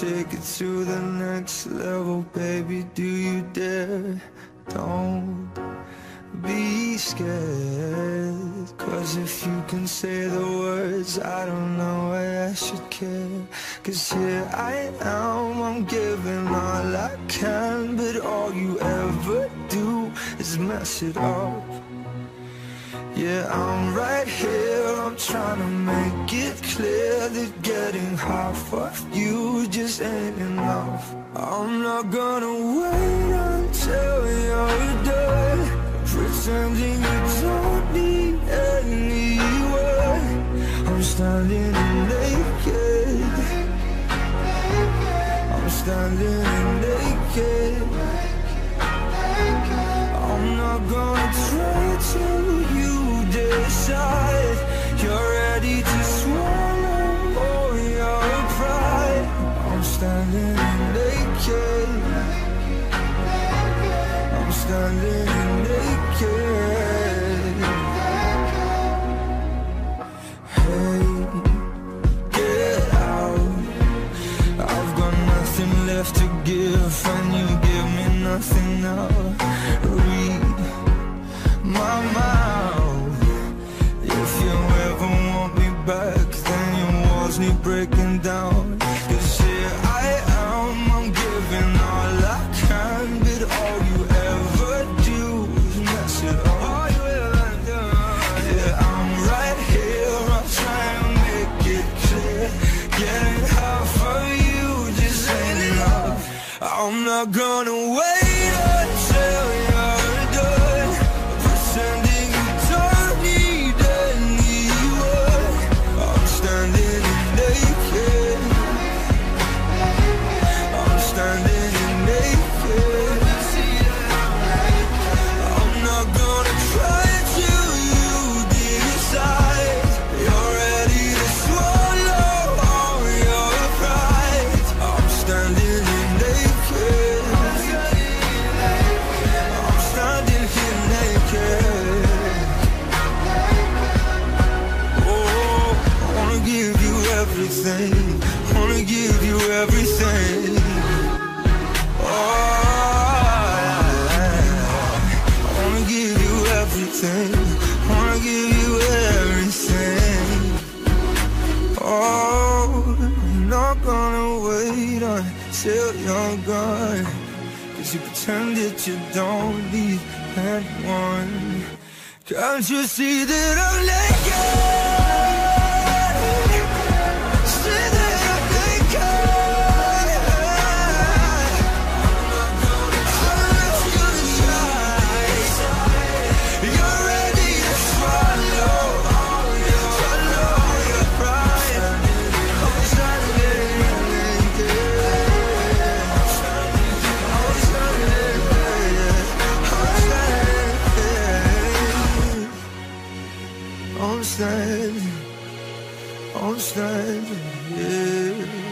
take it to the next level, baby. Do you dare? Don't be scared. Cause if you can say the words, I don't know why I should care. Cause here I am, I'm giving all I can, but all you ever do is mess it up. Yeah, I'm right here, I'm trying to make it clear that getting half of you just ain't enough. I'm not gonna wait until you're done, pretending you don't need anyone. I'm standing naked, I'm standing naked. Decide you're ready to swallow all your pride. I'm standing naked. I'm standing I'm not gonna wait everything. Wanna give you everything. Oh, I'm not gonna wait until you're gone. Cause you pretend that you don't need anyone. Can't you see that I'm naked? Standing, I'm standing, yeah.